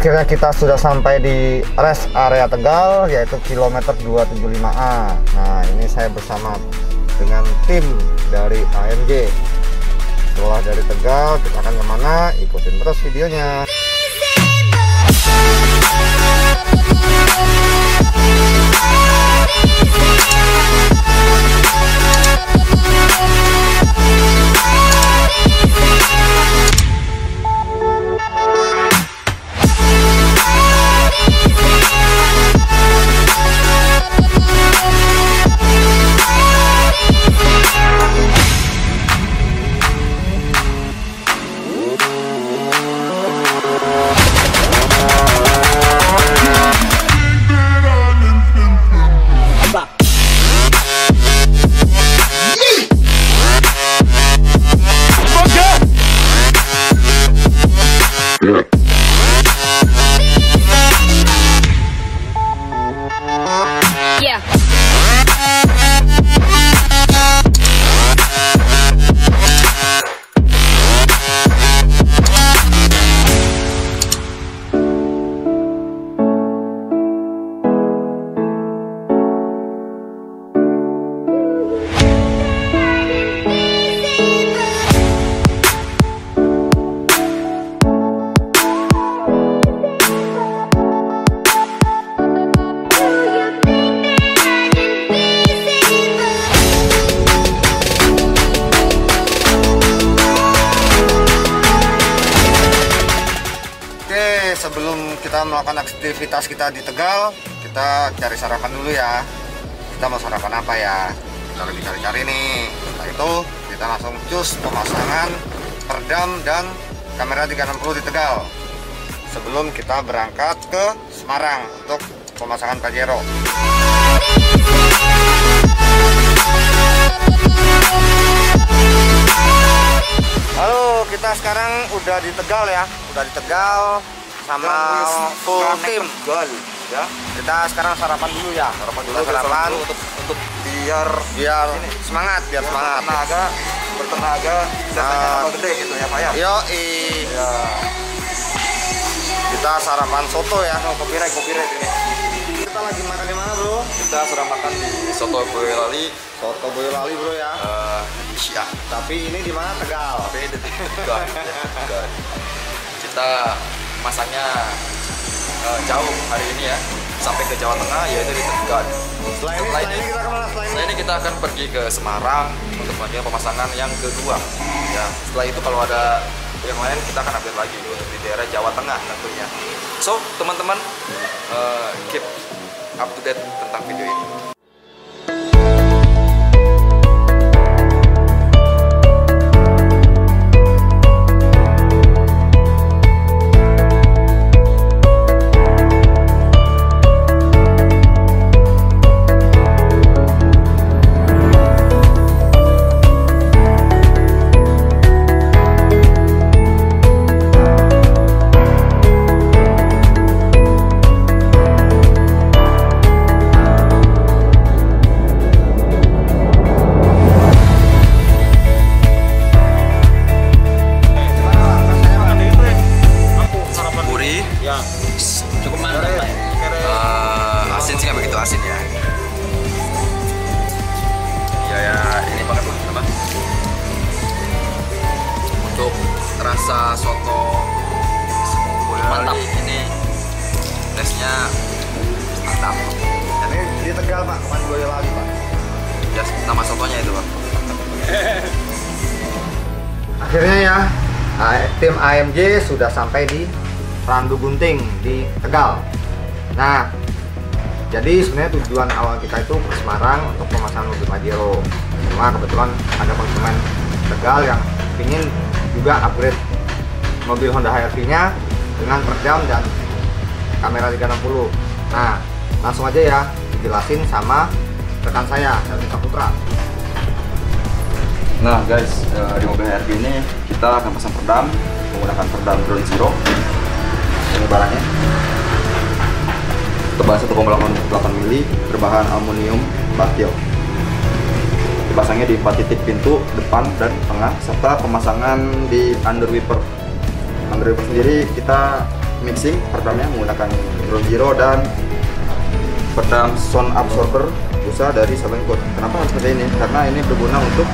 Akhirnya kita sudah sampai di rest area Tegal yaitu kilometer 275A. Nah, ini saya bersama dengan tim dari AMG. Setelah dari Tegal, kita akan ke mana? Ikutin terus videonya. Aktivitas kita di Tegal, kita cari sarapan dulu ya. Kita mau sarapan apa ya? Kita lagi cari-cari nih. Setelah itu kita langsung cus pemasangan perdam dan kamera 360 di Tegal. Sebelum kita berangkat ke Semarang untuk pemasangan Pajero. Halo, kita sekarang udah di Tegal ya. Udah di Tegal sama full tim. Tegal ya. Kita sekarang sarapan dulu ya. Sarapan dulu, Kita sarapan dulu untuk untuk biar biar Ini. semangat, biar semangat. bertenaga bertenaga tambah gede gitu ya Pak ya. Yo, Ya. kita sarapan soto ya. Oh, copyright copyright ini. Kita lagi makan di mana, Bro? Kita sudah makan di Soto Boyolali Soto Boyolali, Bro ya. eh Isya. Tapi ini di mana? Tegal. Tapi di Tegal. Tegal. Kita masaknya eh, jauh hari ini ya sampai ke Jawa Tengah yaitu di Tegal. Setelah ini, Setelah kita ke mana? Setelah ini? Setelah ini kita akan pergi ke Semarang untuk melanjutkan pemasangan yang kedua. Ya, setelah itu kalau ada yang lain kita akan update lagi untuk di daerah Jawa Tengah tentunya. So, teman-teman eh, keep up to date tentang video ini. Nama sotonya itu bang. Akhirnya ya, tim AMG sudah sampai di Randu Gunting di Tegal. Nah, jadi sebenarnya tujuan awal kita itu ke Semarang untuk pemasangan mobil Pajero. Cuma kebetulan ada konsumen Tegal yang ingin juga upgrade mobil Honda HR-V-nya dengan peredam dan kamera 360. Nah, langsung aja ya dijelasin sama rekan saya, Helmi Saputra. Nah guys, eh, di mobil HRV ini kita akan pasang perdam menggunakan perdam Ground Zero. Ini barangnya. Tebal 1,8 mili, berbahan aluminium batil. Dipasangnya di empat titik pintu depan dan tengah serta pemasangan di under wiper. Under wiper sendiri kita mixing peredamnya menggunakan ground zero dan peredam sound absorber busa dari Sabencode. Kenapa harus seperti ini? Karena ini berguna untuk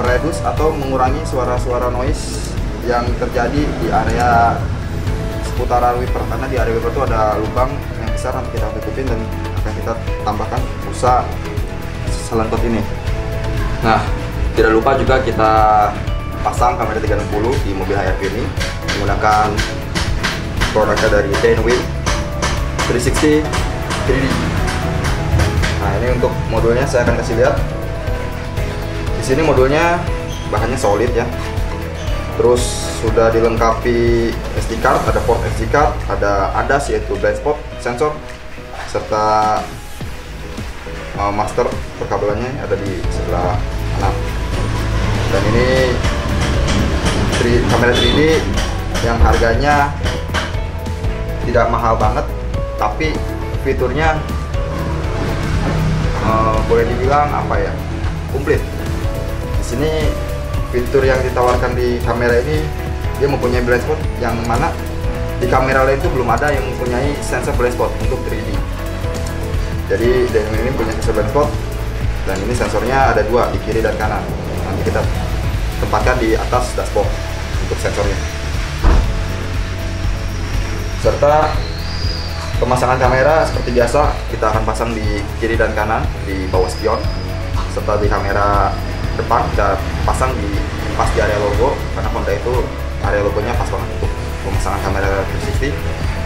meredus atau mengurangi suara-suara noise yang terjadi di area seputaran wiper karena di area wiper itu ada lubang yang besar nanti kita tutupin dan akan kita tambahkan busa selengkot ini. Nah, tidak lupa juga kita pasang kamera 360 di mobil HRV ini menggunakan produknya dari Denwin 360 3D. Nah, ini untuk modulnya saya akan kasih lihat. Di sini modulnya bahannya solid ya. Terus sudah dilengkapi SD card, ada port SD card, ada ADAS yaitu blind spot sensor serta uh, master perkabelannya ada di sebelah kanan. Dan ini 3, kamera 3D yang harganya tidak mahal banget, tapi fiturnya uh, boleh dibilang apa ya komplit. Di sini fitur yang ditawarkan di kamera ini dia mempunyai blind spot yang mana di kamera lain itu belum ada yang mempunyai sensor blind spot untuk 3D. Jadi Denwin ini punya sensor blind spot dan ini sensornya ada dua di kiri dan kanan. Nanti kita tempatkan di atas dashboard untuk sensornya. Serta pemasangan kamera seperti biasa kita akan pasang di kiri dan kanan di bawah spion. Serta di kamera depan kita pasang di pas di area logo karena Honda itu area logonya pas banget untuk pemasangan kamera 360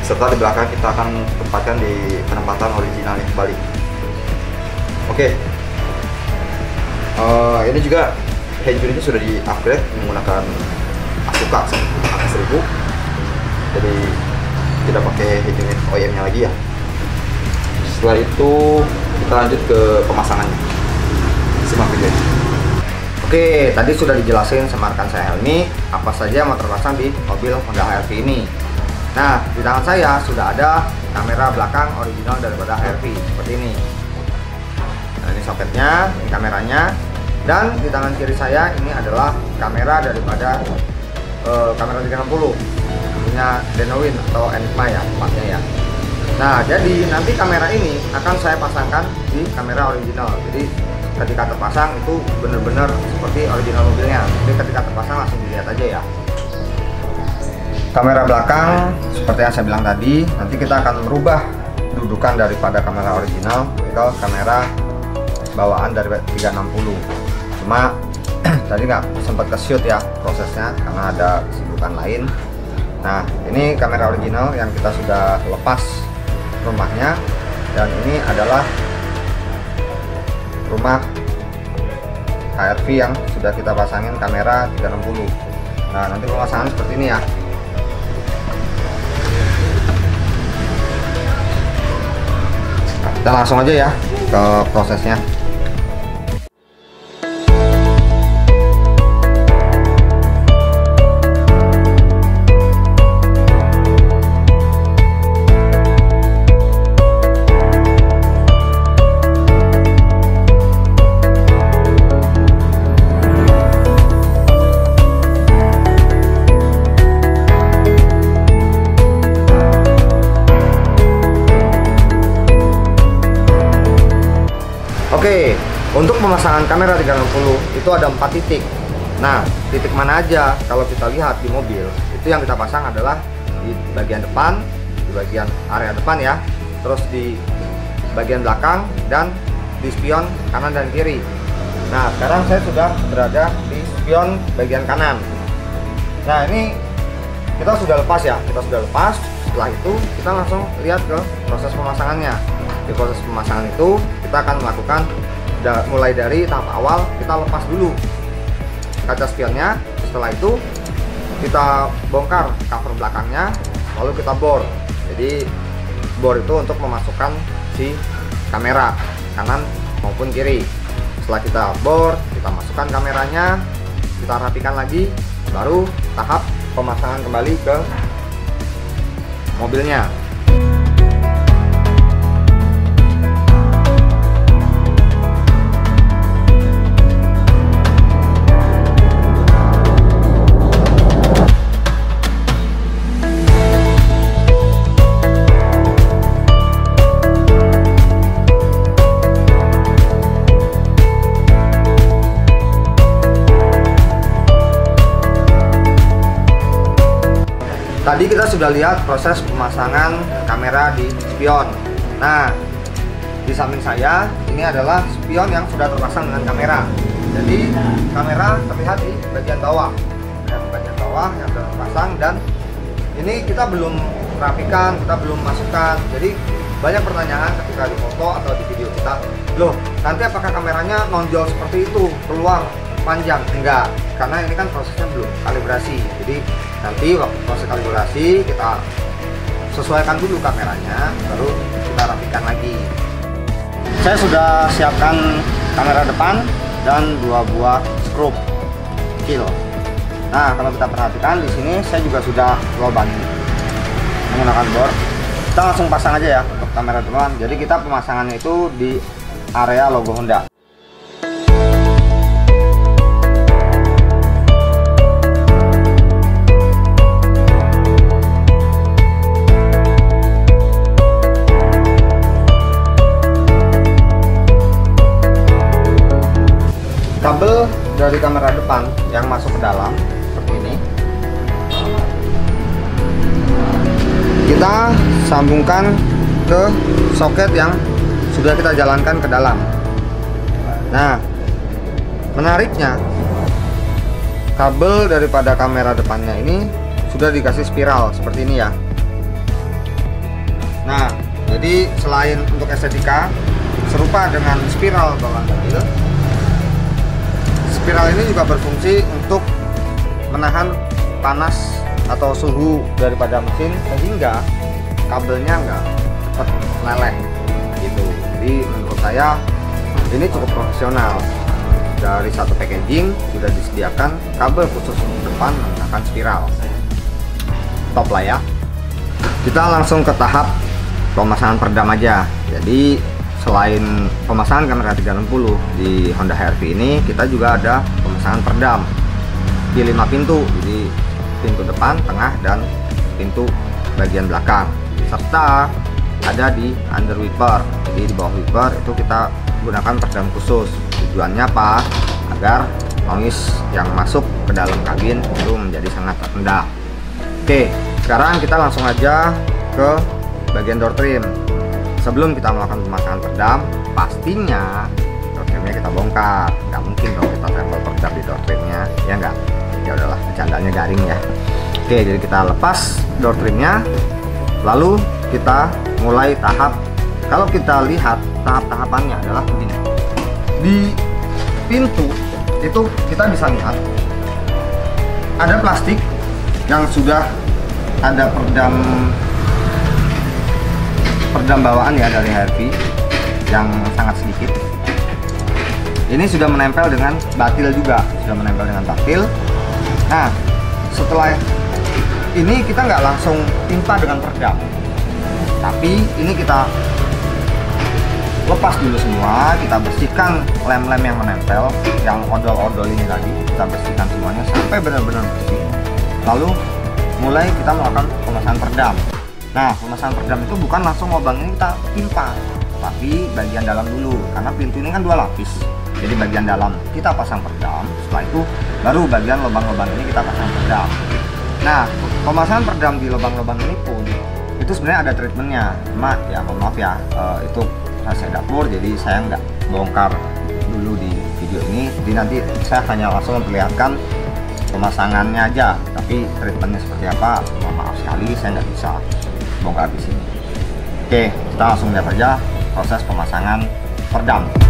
serta di belakang kita akan tempatkan di penempatan originalnya kembali. Oke. Eh, ini juga head unitnya sudah di upgrade menggunakan Asuka AK1000 jadi tidak pakai head unit OEM nya lagi ya. Setelah itu kita lanjut ke pemasangannya. Simak videonya Oke, tadi sudah dijelasin sama rekan saya Helmi apa saja yang mau terpasang di mobil Honda HRV ini. Nah, di tangan saya sudah ada kamera belakang original daripada HRV seperti ini. Nah, ini soketnya, ini kameranya, dan di tangan kiri saya ini adalah kamera daripada eh, kamera 360 punya Denowin atau Enigma ya tempatnya ya. Nah, jadi nanti kamera ini akan saya pasangkan di kamera original. Jadi ketika terpasang itu benar-benar seperti original mobilnya. Jadi ketika terpasang langsung dilihat aja ya. Kamera belakang seperti yang saya bilang tadi, nanti kita akan merubah dudukan daripada kamera original ke kamera bawaan dari 360. Cuma tadi nggak sempat ke shoot ya prosesnya karena ada kesibukan lain. Nah, ini kamera original yang kita sudah lepas rumahnya. Dan ini adalah rumah HRV yang sudah kita pasangin kamera 360 nah nanti pemasangan seperti ini ya. Kita langsung aja ya ke prosesnya pemasangan kamera 360 itu ada empat titik. Nah, titik mana aja kalau kita lihat di mobil itu yang kita pasang adalah di bagian depan, di bagian area depan ya, terus di bagian belakang dan di spion kanan dan kiri. Nah, sekarang saya sudah berada di spion bagian kanan. Nah, ini kita sudah lepas ya, kita sudah lepas. Setelah itu kita langsung lihat ke proses pemasangannya. Di proses pemasangan itu kita akan melakukan da- mulai dari tahap awal kita lepas dulu kaca spionnya. Setelah itu kita bongkar cover belakangnya, lalu kita bor. Jadi bor itu untuk memasukkan si kamera kanan maupun kiri. Setelah kita bor, kita masukkan kameranya, kita rapikan lagi, baru tahap pemasangan kembali ke mobilnya. Tadi kita sudah lihat proses pemasangan kamera di spion. Nah, di samping saya ini adalah spion yang sudah terpasang dengan kamera. Jadi kamera terlihat di bagian bawah, dan bagian bawah yang sudah terpasang dan ini kita belum rapikan, kita belum masukkan. Jadi banyak pertanyaan ketika di foto atau di video kita, loh nanti apakah kameranya nonjol seperti itu, keluar panjang? Enggak, karena ini kan prosesnya belum kalibrasi. Jadi nanti waktu proses kalibrasi kita sesuaikan dulu kameranya, baru kita rapikan lagi. Saya sudah siapkan kamera depan dan dua buah skrup kecil. Nah, kalau kita perhatikan di sini saya juga sudah lobangi menggunakan bor. Kita langsung pasang aja ya untuk kamera depan. Jadi kita pemasangannya itu di area logo Honda. Kabel dari kamera depan yang masuk ke dalam seperti ini. Kita sambungkan ke soket yang sudah kita jalankan ke dalam. Nah menariknya kabel daripada kamera depannya ini sudah dikasih spiral seperti ini ya. Nah jadi selain untuk estetika serupa dengan spiral bawaan mobil spiral ini juga berfungsi untuk menahan panas atau suhu daripada mesin sehingga kabelnya nggak cepat meleleh gitu. Jadi menurut saya ini cukup profesional. Dari satu packaging sudah disediakan kabel khusus untuk depan menggunakan spiral. Top lah ya. Kita langsung ke tahap pemasangan perdam aja. Jadi selain pemasangan kamera 360 di Honda HR-V ini kita juga ada pemasangan perdam di lima pintu. Jadi pintu depan tengah dan pintu bagian belakang. Serta ada di under wiper. Jadi di bawah wiper itu kita gunakan perdam khusus. Tujuannya apa? Agar noise yang masuk ke dalam kabin itu menjadi sangat rendah. Oke sekarang kita langsung aja ke bagian door trim sebelum kita melakukan pemasangan perdam pastinya door trimnya kita bongkar. Nggak mungkin dong kita tempel perdam di door trimnya ya nggak? Ya udahlah bercandanya garing ya. Oke jadi kita lepas door trimnya lalu kita mulai tahap. Kalau kita lihat tahap-tahapannya adalah begini. Di pintu itu kita bisa lihat ada plastik yang sudah ada perdam perdam bawaan ya dari HRV yang sangat sedikit. Ini sudah menempel dengan batil juga sudah menempel dengan batil. Nah setelah ini kita nggak langsung timpa dengan perdam tapi ini kita lepas dulu semua kita bersihkan lem-lem yang menempel yang odol-odol ini tadi kita bersihkan semuanya sampai benar-benar bersih. Lalu mulai kita melakukan pemasangan perdam Nah, pemasangan perdam itu bukan langsung lubang ini kita timpa, tapi bagian dalam dulu, karena pintu ini kan dua lapis. Jadi bagian dalam kita pasang perdam, setelah itu baru bagian lubang-lubang ini kita pasang perdam. Nah, pemasangan perdam di lubang-lubang ini pun itu sebenarnya ada treatmentnya, cuma ya mohon maaf ya, uh, itu rahasia dapur, jadi saya nggak bongkar dulu di video ini. Jadi nanti saya hanya langsung memperlihatkan pemasangannya aja, tapi treatmentnya seperti apa, mohon maaf sekali saya nggak bisa bongkar di sini. Oke, kita langsung lihat aja proses pemasangan perdam.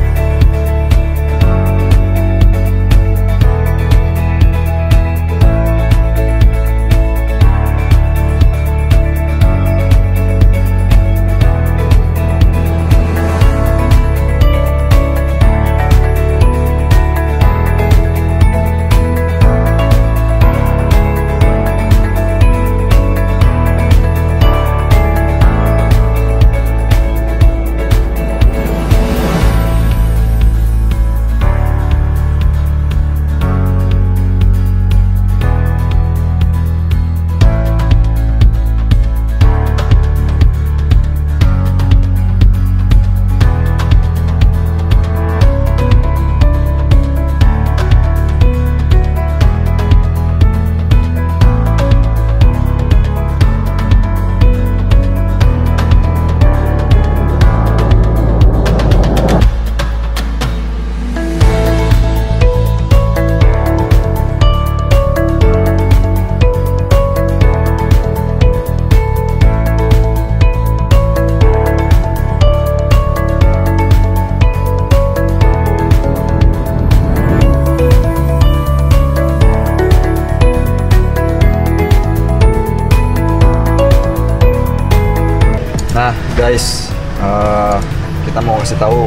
Guys, eh, kita mau kasih tahu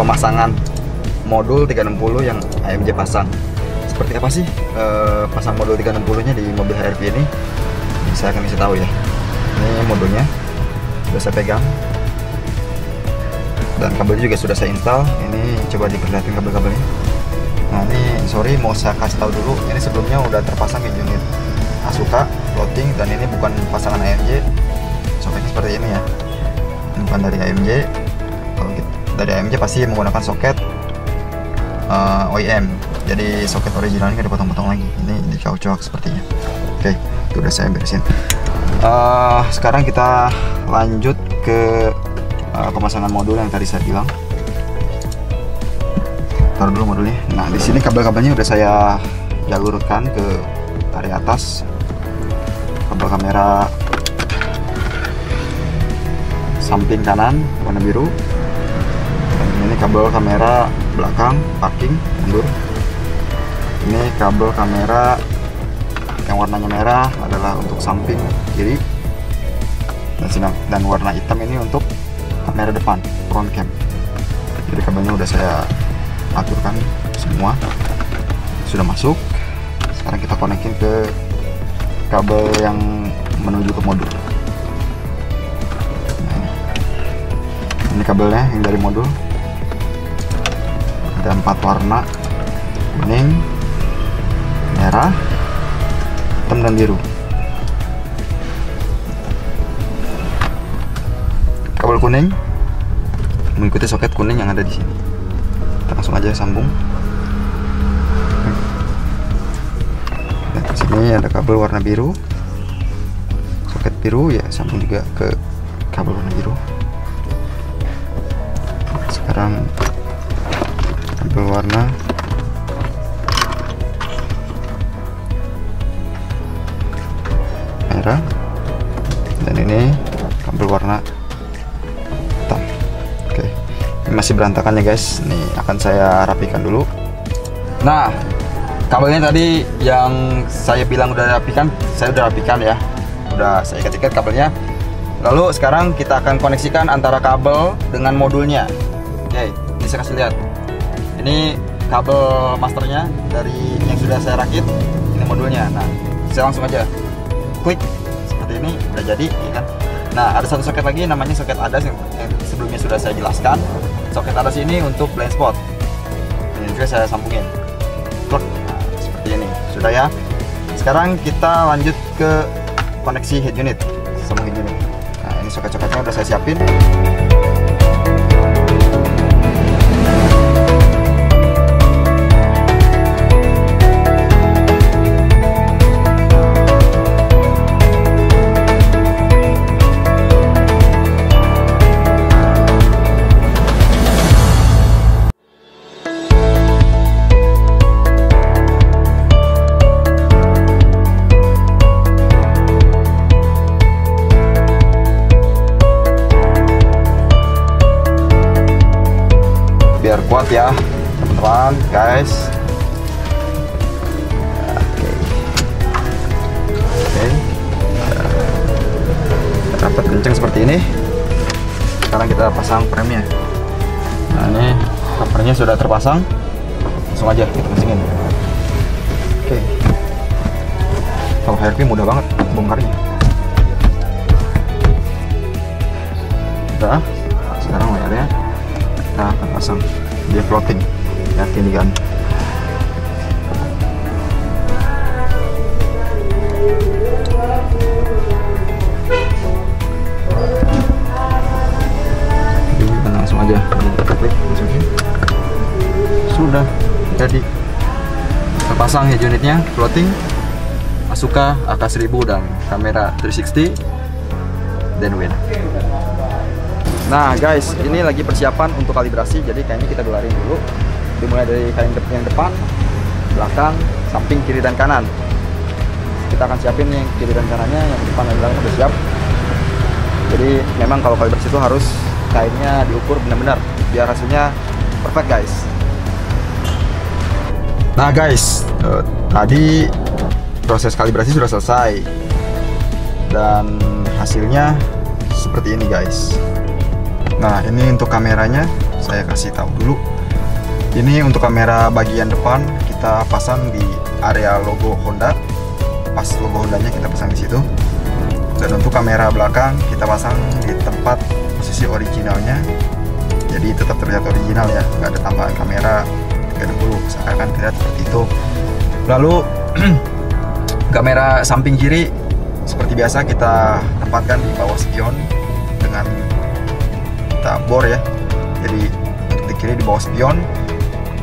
pemasangan modul 360 yang AMJ pasang. Seperti apa sih eh, pasang modul 360-nya di mobil HRV ini? Saya akan kasih tahu ya. Ini modulnya sudah saya pegang dan kabelnya juga sudah saya install. Ini coba diperlihatkan kabel-kabelnya. Nah ini sorry mau saya kasih tahu dulu. Ini sebelumnya udah terpasang di unit Asuka floating dan ini bukan pasangan AMJ. Soketnya seperti ini ya. Ini bukan dari AMJ. Kalau kita- dari AMJ pasti menggunakan soket eh, OEM. Jadi soket originalnya nggak dipotong-potong lagi. Ini dicowok-cowok sepertinya. Oke, itu udah saya beresin. Eh, sekarang kita lanjut ke eh, pemasangan modul yang tadi saya bilang. Taruh dulu modulnya. Nah, di sini kabel-kabelnya udah saya jalurkan ke area atas. Kabel kamera samping kanan warna biru. Dan ini kabel kamera belakang parking mundur. Ini kabel kamera yang warnanya merah adalah untuk samping kiri. Dan dan warna hitam ini untuk kamera depan front cam. Jadi kabelnya udah saya aturkan semua. Sudah masuk. Sekarang kita konekin ke kabel yang menuju ke modul ini kabelnya yang dari modul. Ada empat warna kuning merah hitam dan biru. Kabel kuning mengikuti soket kuning yang ada di sini. Kita langsung aja sambung. Di sini ada kabel warna biru. Soket biru ya sambung juga ke kabel warna biru kabel warna merah. Dan ini kabel warna hitam. Oke. Ini masih berantakan ya guys. Nih akan saya rapikan dulu. Nah kabelnya tadi yang saya bilang udah rapikan saya udah rapikan ya. Udah saya ikat-ikat kabelnya. Lalu sekarang kita akan koneksikan antara kabel dengan modulnya oke ini saya kasih lihat. Ini kabel masternya dari yang sudah saya rakit ini modulnya. Nah saya langsung aja klik. Seperti ini udah jadi ya kan? Nah ada satu soket lagi namanya soket adas yang, sebelumnya sudah saya jelaskan. Soket adas ini untuk blind spot. Ini juga saya sambungin. Plug. Nah, seperti ini. Sudah ya? Sekarang kita lanjut ke koneksi head unit. Sambung head unit. Nah ini soket-soketnya udah saya siapin terpasang langsung aja kita kencengin oke. Kalau HRV mudah banget bongkarnya. Udah sekarang layarnya kita akan pasang dia floating. Yakin kan pasang ya unitnya floating Asuka AK1000 dan kamera 360 then win Nah guys, ini lagi persiapan untuk kalibrasi, jadi kayaknya kita gelarin dulu. Dimulai dari kain yang depan, belakang, samping, kiri dan kanan. Kita akan siapin yang kiri dan kanannya, yang depan dan belakang udah siap. Jadi memang kalau kalibrasi itu harus kainnya diukur benar-benar biar hasilnya perfect guys. Nah guys, eh, tadi proses kalibrasi sudah selesai. Dan hasilnya seperti ini guys. Nah ini untuk kameranya saya kasih tahu dulu. Ini untuk kamera bagian depan kita pasang di area logo Honda. Pas logo Hondanya kita pasang di situ. Dan untuk kamera belakang kita pasang di tempat posisi originalnya. Jadi tetap terlihat original ya nggak ada tambahan kamera kayak dulu seakan terlihat seperti itu. Lalu kamera samping kiri seperti biasa kita tempatkan di bawah spion dengan kita bor ya. Jadi untuk kiri di bawah spion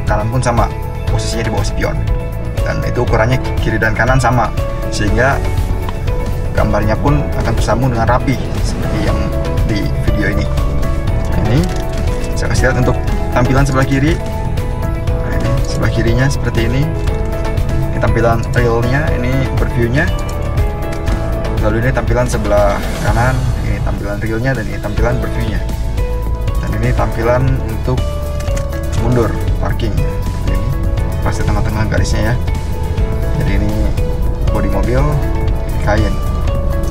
kanan pun sama posisinya di bawah spion. Dan itu ukurannya kiri dan kanan sama sehingga gambarnya pun akan tersambung dengan rapi seperti yang di video ini. Ini saya kasih lihat untuk tampilan sebelah kiri sebelah kirinya seperti ini. Ini tampilan realnya ini overviewnya lalu ini tampilan sebelah kanan ini tampilan realnya dan ini tampilan overviewnya dan ini tampilan untuk mundur parking. Ini pas di tengah-tengah garisnya ya. Jadi ini bodi mobil kain.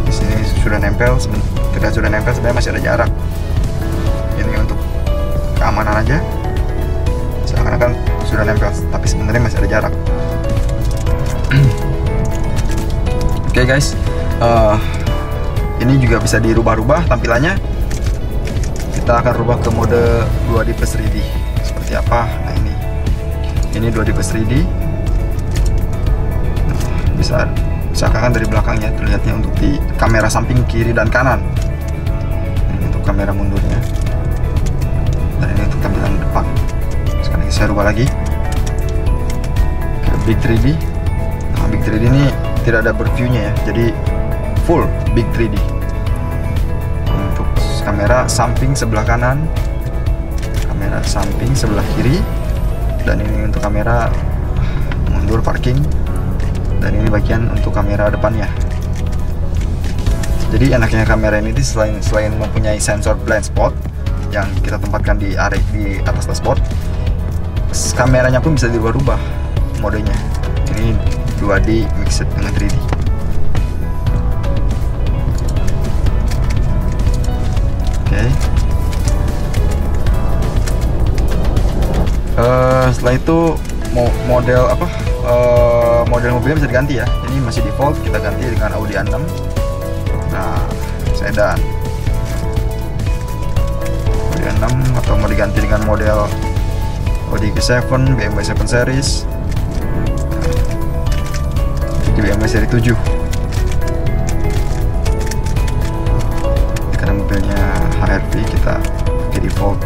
Di sini sudah nempel tidak sudah nempel sebenarnya masih ada jarak. Ini untuk keamanan aja. Seakan-akan sudah nempel tapi sebenarnya masih ada jarak. Oke okay guys. Uh, ini juga bisa dirubah-rubah tampilannya. Kita akan rubah ke mode 2D plus 3D seperti apa? Nah ini. Ini 2D plus 3D bisa seakan dari belakangnya terlihatnya untuk di kamera samping kiri dan kanan. Ini untuk kamera mundurnya. Dan ini untuk tampilan depan. Sekarang saya rubah lagi big 3D nah big 3D ini tidak ada berviewnya ya. Jadi full big 3D untuk kamera samping sebelah kanan kamera samping sebelah kiri dan ini untuk kamera mundur parking dan ini bagian untuk kamera depannya. Jadi enaknya kamera ini selain selain mempunyai sensor blind spot yang kita tempatkan di area di atas dashboard kameranya pun bisa dirubah-rubah modenya ini 2D mixed dengan 3D Oke. Uh, setelah itu mo model apa? Uh, model mobilnya bisa diganti ya. Ini masih default, kita ganti dengan Audi A6. Nah, sedan. Audi A6 atau mau diganti dengan model Audi Q7, BMW 7 Series. Di BMW seri 7. karena mobilnya HRV kita pakai default.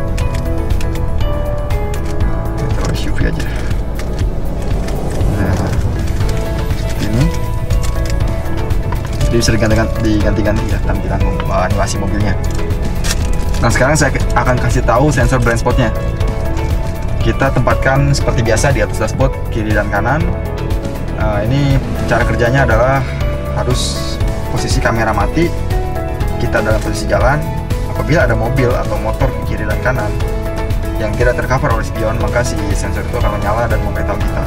Kita SUV aja. Nah ini. Jadi bisa diganti-ganti ya tampilan animasi mobilnya. Nah sekarang saya akan kasih tahu sensor blind spotnya. Kita tempatkan seperti biasa di atas dashboard kiri dan kanan nah, ini cara kerjanya adalah harus posisi kamera mati kita dalam posisi jalan. Apabila ada mobil atau motor di kiri dan kanan yang tidak tercover oleh spion maka si sensor itu akan menyala dan memberitahu kita.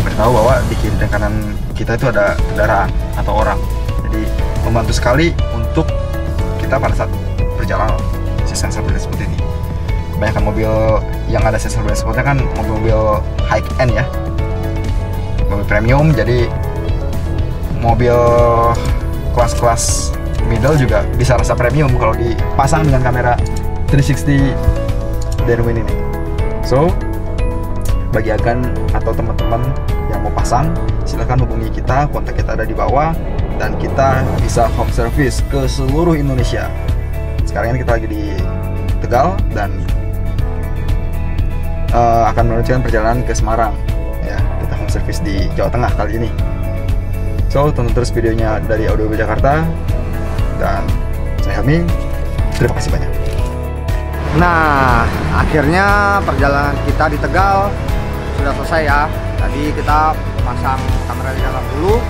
Memberitahu bahwa di kiri dan kanan kita itu ada kendaraan atau orang. Jadi membantu sekali untuk kita pada saat berjalan si sensor blind spot ini. Kebanyakan mobil yang ada sensor blind spotnya kan mobil-mobil high end ya mobil premium jadi mobil kelas-kelas middle juga bisa rasa premium kalau dipasang dengan kamera 360 Derwin ini. So, bagi akan atau teman-teman yang mau pasang, silahkan hubungi kita, kontak kita ada di bawah dan kita bisa home service ke seluruh Indonesia. Sekarang ini kita lagi di Tegal dan uh, akan melanjutkan perjalanan ke Semarang. Ya, service di Jawa Tengah kali ini. So, tonton terus videonya dari Audio Jakarta dan saya Helmi terima kasih banyak Nah, akhirnya perjalanan kita di Tegal sudah selesai ya. Tadi kita pasang kamera di dalam dulu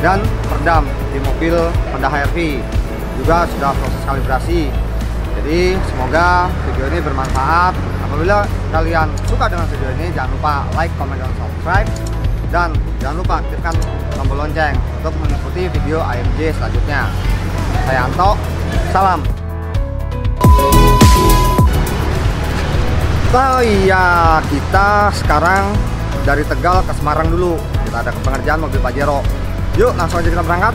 dan peredam di mobil Honda HR-V. Juga sudah proses kalibrasi. Jadi semoga video ini bermanfaat. Apabila kalian suka dengan video ini, jangan lupa like, comment, dan subscribe. Dan jangan lupa aktifkan tombol lonceng untuk mengikuti video AMG selanjutnya. Saya Anto, Salam. Oh iya, kita sekarang dari Tegal ke Semarang dulu. Kita ada pengerjaan mobil Pajero. Yuk, langsung aja kita berangkat.